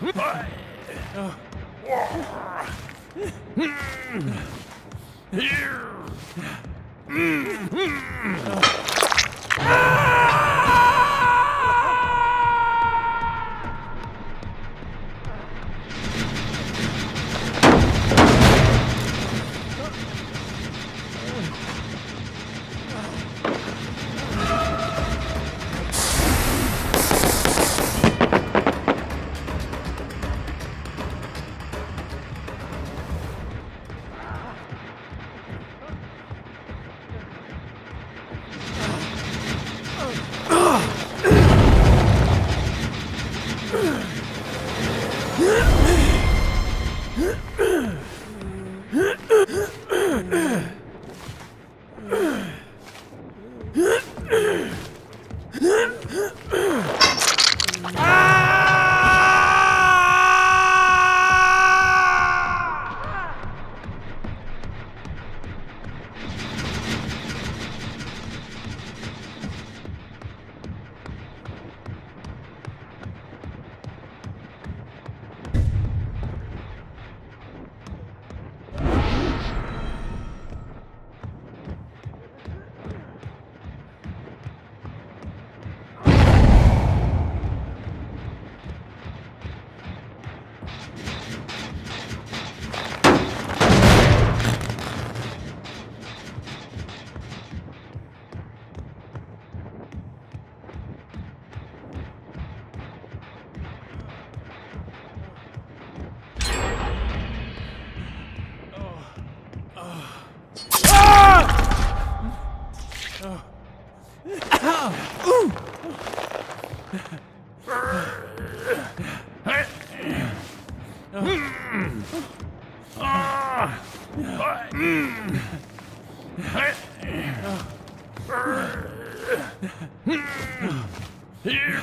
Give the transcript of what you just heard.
Here. Here!